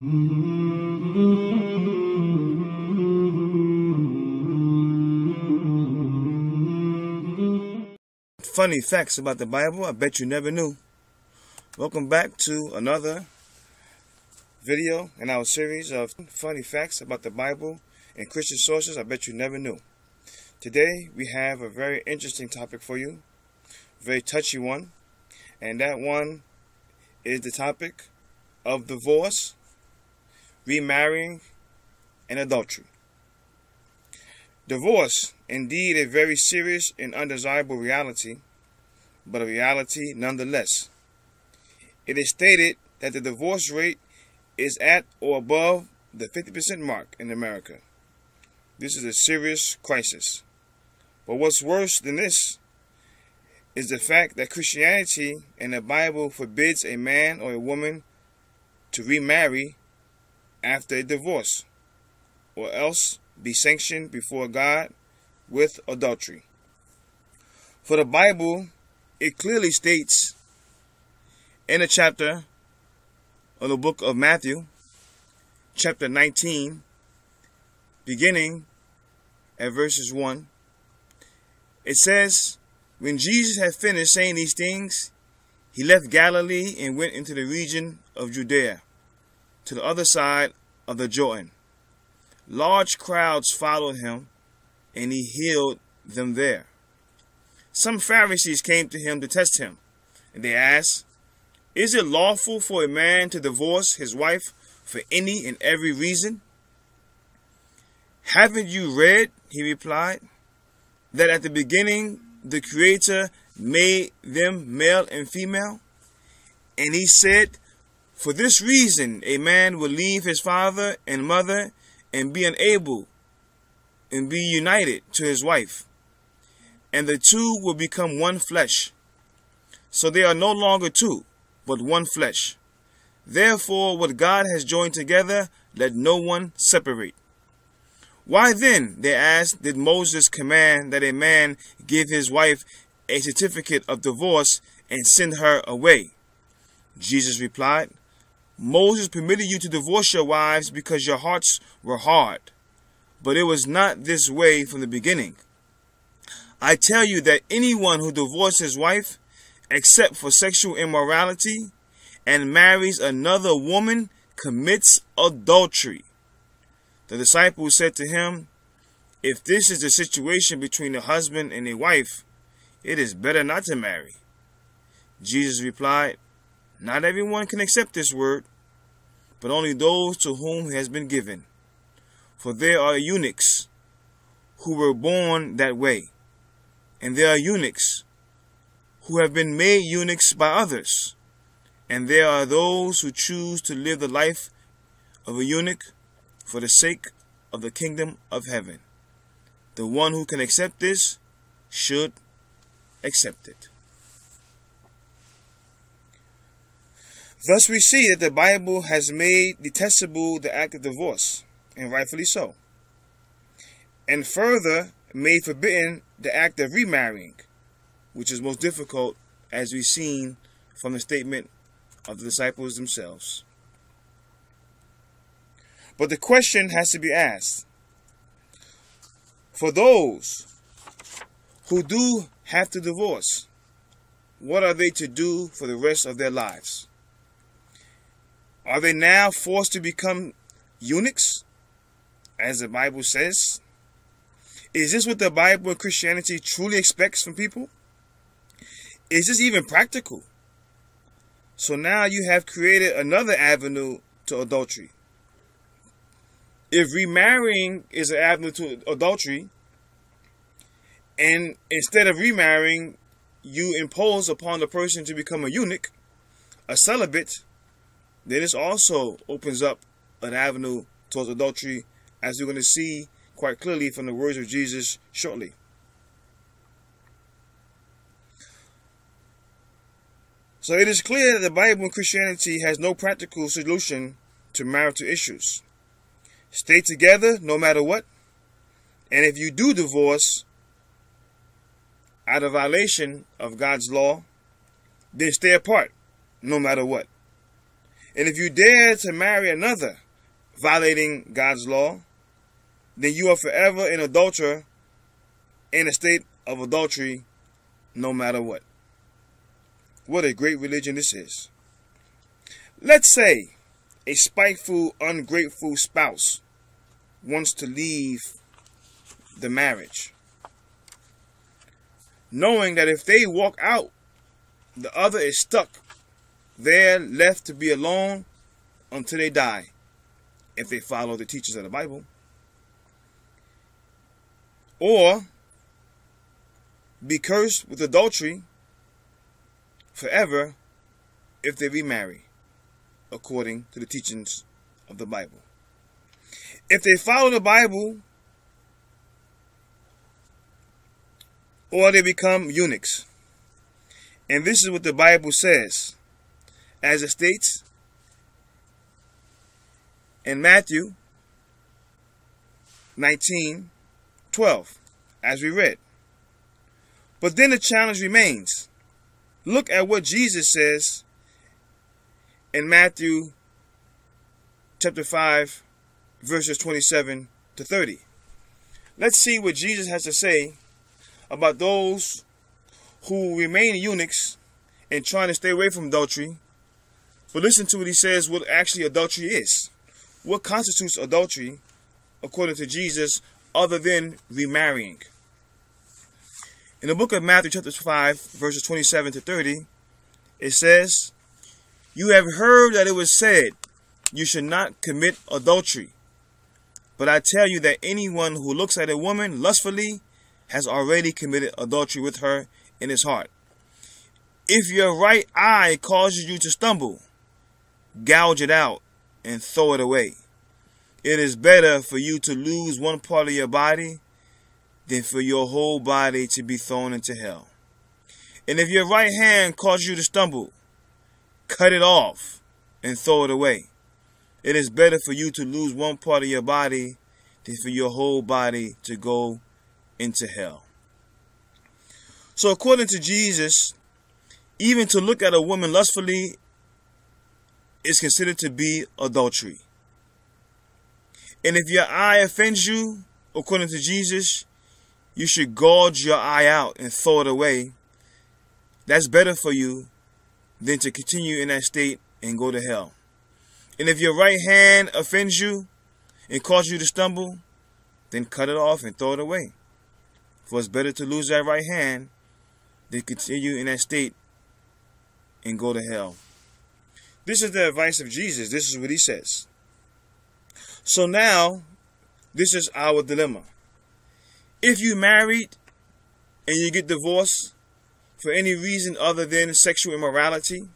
Funny facts about the Bible I bet you never knew. Welcome back to another video in our series of funny facts about the Bible and Christian sources I bet you never knew. Today we have a very interesting topic for you, very touchy one, and that one is the topic of divorce, remarrying, and adultery. Divorce, indeed a very serious and undesirable reality, but a reality nonetheless. It is stated that the divorce rate is at or above the 50% mark in America. This is a serious crisis. But what's worse than this is the fact that Christianity and the Bible forbids a man or a woman to remarry after a divorce, or else be sanctioned before God with adultery. For the Bible, it clearly states in a chapter of the book of Matthew, chapter 19, beginning at verses 1, it says, When Jesus had finished saying these things, he left Galilee and went into the region of Judea, to the other side of the Jordan. Large crowds followed him, and he healed them there. Some Pharisees came to him to test him, and they asked, Is it lawful for a man to divorce his wife for any and every reason? Haven't you read, he replied, that at the beginning the Creator made them male and female? And he said, For this reason a man will leave his father and mother and be unable and be united to his wife, and the two will become one flesh. So they are no longer two, but one flesh. Therefore, what God has joined together, let no one separate. Why then, they asked, did Moses command that a man give his wife a certificate of divorce and send her away? Jesus replied, Moses permitted you to divorce your wives because your hearts were hard. But it was not this way from the beginning. I tell you that anyone who divorces his wife, except for sexual immorality, and marries another woman commits adultery. The disciples said to him, If this is the situation between a husband and a wife, it is better not to marry. Jesus replied, not everyone can accept this word, but only those to whom it has been given. For there are eunuchs who were born that way, and there are eunuchs who have been made eunuchs by others, and there are those who choose to live the life of a eunuch for the sake of the kingdom of heaven. The one who can accept this should accept it. Thus we see that the Bible has made detestable the act of divorce, and rightfully so. And further made forbidden the act of remarrying, which is most difficult as we've seen from the statement of the disciples themselves. But the question has to be asked. For those who do have to divorce, what are they to do for the rest of their lives? Are they now forced to become eunuchs, as the Bible says? Is this what the Bible and Christianity truly expects from people? Is this even practical? So now you have created another avenue to adultery. If remarrying is an avenue to adultery, and instead of remarrying, you impose upon the person to become a eunuch, a celibate, then this also opens up an avenue towards adultery, as we're going to see quite clearly from the words of Jesus shortly. So it is clear that the Bible and Christianity has no practical solution to marital issues. Stay together no matter what. And if you do divorce out of violation of God's law, then stay apart no matter what. And if you dare to marry another, violating God's law, then you are forever an adulterer in a state of adultery no matter what. What a great religion this is. Let's say a spiteful, ungrateful spouse wants to leave the marriage, knowing that if they walk out, the other is stuck there, left to be alone until they die, if they follow the teachings of the Bible. Or be cursed with adultery forever if they remarry, according to the teachings of the Bible. If they follow the Bible, or they become eunuchs. And this is what the Bible says, as it states in Matthew 19 12, as we read. But then the challenge remains. Look at what Jesus says in Matthew chapter 5, verses 27 to 30. Let's see what Jesus has to say about those who remain eunuchs and trying to stay away from adultery. But listen to what he says what actually adultery is. What constitutes adultery, according to Jesus, other than remarrying? In the book of Matthew, chapter 5, verses 27 to 30, it says, You have heard that it was said, You should not commit adultery. But I tell you that anyone who looks at a woman lustfully has already committed adultery with her in his heart. If your right eye causes you to stumble, gouge it out and throw it away. It is better for you to lose one part of your body than for your whole body to be thrown into hell. And if your right hand causes you to stumble, cut it off and throw it away. It is better for you to lose one part of your body than for your whole body to go into hell. So, according to Jesus, even to look at a woman lustfully is considered to be adultery. And if your eye offends you, according to Jesus, you should gouge your eye out and throw it away. That's better for you than to continue in that state and go to hell. And if your right hand offends you and causes you to stumble, then cut it off and throw it away. For it's better to lose that right hand than continue in that state and go to hell. This is the advice of Jesus. This is what he says. So now, this is our dilemma. If you married and you get divorced for any reason other than sexual immorality,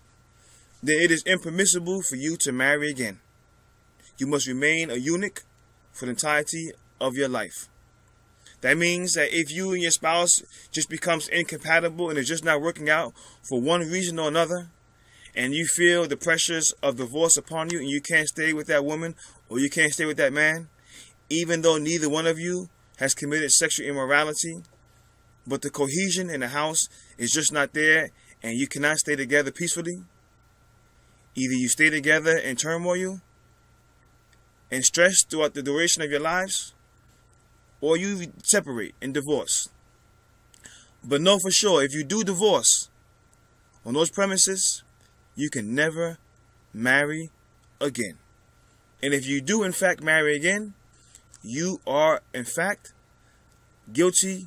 then it is impermissible for you to marry again. You must remain a eunuch for the entirety of your life. That means that if you and your spouse just becomes incompatible and it's just not working out for one reason or another, and you feel the pressures of divorce upon you and you can't stay with that woman or you can't stay with that man, even though neither one of you has committed sexual immorality, but the cohesion in the house is just not there and you cannot stay together peacefully, either you stay together in turmoil and stress throughout the duration of your lives, or you separate and divorce. But know for sure, if you do divorce on those premises, you can never marry again. And if you do, in fact, marry again, you are, in fact, guilty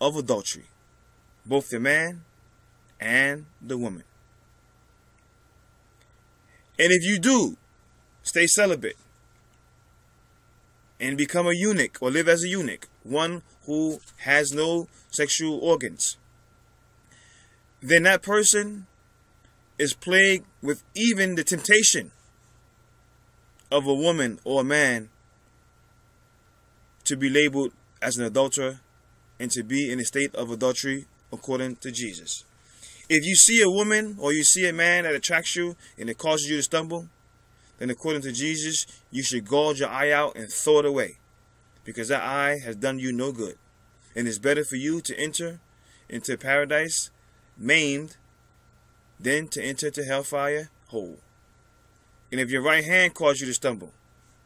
of adultery, both the man and the woman. And if you do stay celibate and become a eunuch or live as a eunuch, one who has no sexual organs, then that person is plagued with even the temptation of a woman or a man to be labeled as an adulterer and to be in a state of adultery according to Jesus. If you see a woman or you see a man that attracts you and it causes you to stumble, then according to Jesus, you should gouge your eye out and throw it away because that eye has done you no good. And it's better for you to enter into paradise maimed than to enter to hellfire whole. And if your right hand cause you to stumble,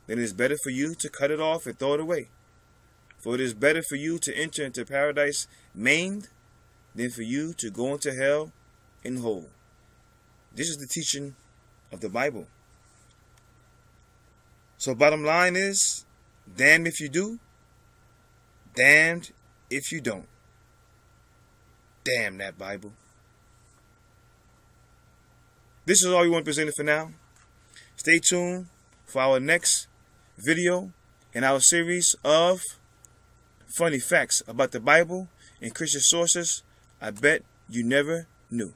then it is better for you to cut it off and throw it away. For it is better for you to enter into paradise maimed than for you to go into hell in whole. This is the teaching of the Bible. So bottom line is, damned if you do, damned if you don't. Damn that Bible. This is all we want to present for now. Stay tuned for our next video in our series of funny facts about the Bible and Christian sources I bet you never knew.